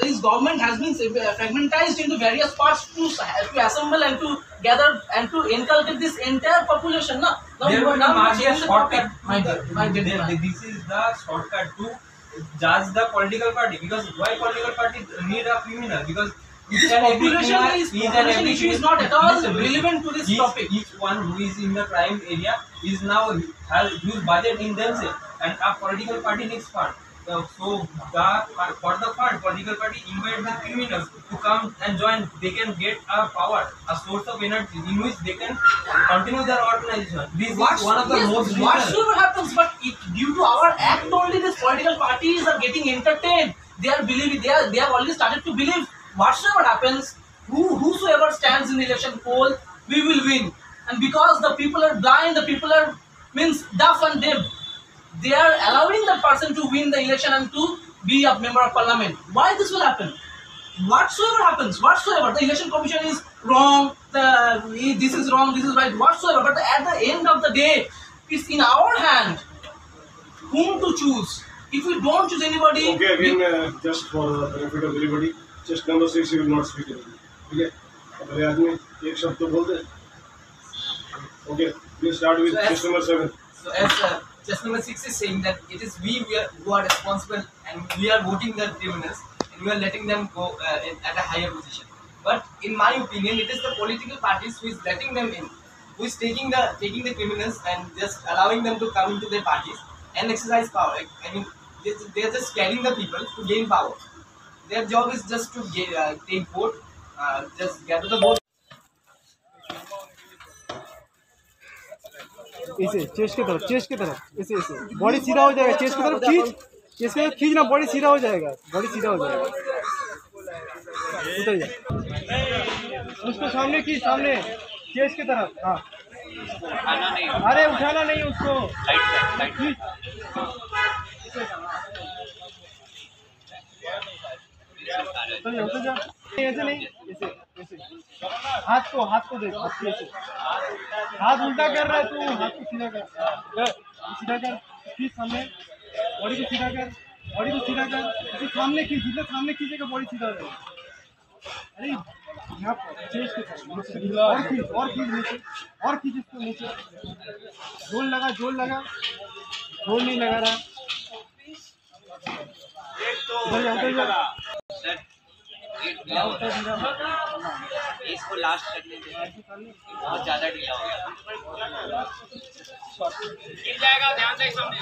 this government has been uh, fragmentized into various parts to, to assemble and to gather and to inculcate this entire population. Na? Now, There will be now changing the shortcut. My dear, my dear, This is the shortcut to judge the political party because why political party need a criminal because each This and population is each and population every issue is not at all relevant to this each, topic. Each one who is in the crime area is now has huge budget in themselves and a political party needs fund. So the for the fund, political party invite the criminals to come and join. They can get a power, a source of energy in which they can continue their organization. This is one of the yes, most reason. whatsoever happens, but it, due to our act only, these political parties are getting entertained. They are believing. They are. They have already started to believe whatsoever happens, who whosoever stands in the election poll, we will win. And because the people are blind, the people are means deaf and deaf They are allowing that person to win the election and to be a member of parliament. Why this will happen? Whatsoever happens, whatsoever, the election commission is wrong, the this is wrong, this is right, whatsoever. But at the end of the day, it's in our hand whom to choose. If we don't choose anybody, Okay, again, uh, just for the benefit of everybody, just number six, you will not speak anything. ठीक है अगले आदमी एक शब्द तो बोल दे okay we start with So as- just number seven So as uh, just number six is saying that it is we, we are, who are responsible and we are voting the criminals and we are letting them go uh, in, at a higher position. But in my opinion, it is the political parties who is letting them in, who is taking the taking the criminals and just allowing them to come into their parties and exercise power. I mean, they are just scaring the people to gain power. Their job is just to get, uh, take vote, uh, just gather the vote. ऐसे chest की तरफ़, chest की तरफ़ ऐसे ऐसे body सीधा हो जाएगा, चेस्ट की तरफ़, खींच। चेस्ट की तरफ़ खींचना बॉडी सीधा हो जाएगा, बॉडी सीधा हो जाएगा। उतर जा। उसको सामने खींच, सामने। चेस्ट की तरफ़ हाँ। अरे, उठाना नहीं उसको। उतर जा उतर जा। ऐसे नहीं। ऐसे ऐसे। हाथ को हाथ को देख हाथ ऐसे हाथ उल्टा कर रहा है तू हाथ को सीधा कर। सीधा कर खींच सामने। बॉडी को सीधा कर बॉडी को सीधा कर। इसे सामने खींच जितना सामने खींचेगा बॉडी सीधा हो अरे यहाँ पर चेस्ट के साथ और खींच और खींच नीचे और खींच इसको नीचे। ज़ोर लगा ज़ोर लगा। ज़ोर नहीं लगा रहा। जा इसको लास्ट करने में बहुत ज़्यादा ढीला हो गया। गिर जाएगा ध्यान से सामने।